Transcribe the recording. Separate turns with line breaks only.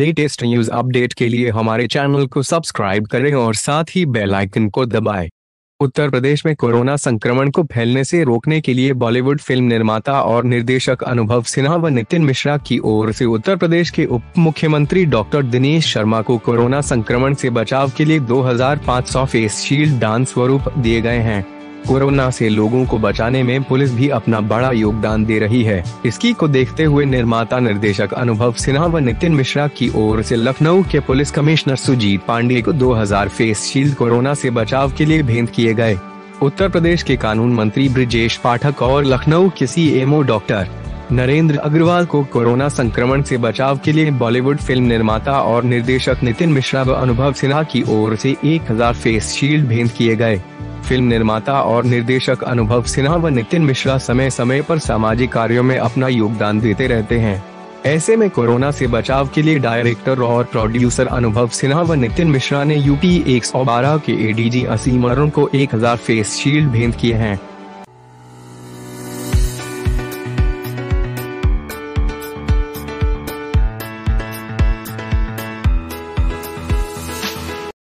Latest news update के लिए हमारे चैनल को सब्सक्राइब करें और साथ ही बेल आइकन को दबाएँ। उत्तर प्रदेश में कोरोना संक्रमण को फैलने से रोकने के लिए बॉलीवुड फ़िल्म निर्माता और निर्देशक अनुभव सिन्हा व नितिन मिश्रा की ओर से उत्तर प्रदेश के उप मुख्यमंत्री डॉक्टर दिनेश शर्मा को कोरोना संक्रमण से बचाव के लिए 2500 फेस शील्ड दान स्वरूप दिए गए हैं कोरोना से लोगों को बचाने में पुलिस भी अपना बड़ा योगदान दे रही है। इसकी को देखते हुए निर्माता निर्देशक अनुभव सिन्हा व नितिन मिश्रा की ओर से लखनऊ के पुलिस कमिश्नर सुजीत पांडे को 2000 फेस शील्ड कोरोना से बचाव के लिए भेंट किए गए। उत्तर प्रदेश के कानून मंत्री ब्रिजेश पाठक और लखनऊ के सीएमओ डॉक्टर नरेंद्र अग्रवाल को कोरोना संक्रमण से बचाव के लिए बॉलीवुड फ़िल्म निर्माता और निर्देशक नितिन मिश्रा व अनुभव सिन्हा की ओर से 1000 फेस शील्ड भेंट किए गए। फ़िल्म निर्माता और निर्देशक अनुभव सिन्हा व नितिन मिश्रा समय समय पर सामाजिक कार्यों में अपना योगदान देते रहते हैं। ऐसे में कोरोना से बचाव के लिए डायरेक्टर और प्रोड्यूसर अनुभव सिन्हा व नितिन मिश्रा ने यूपी 112 के एडीजी असीम अरुण को 1000 फेस शील्ड भेंट किए हैं।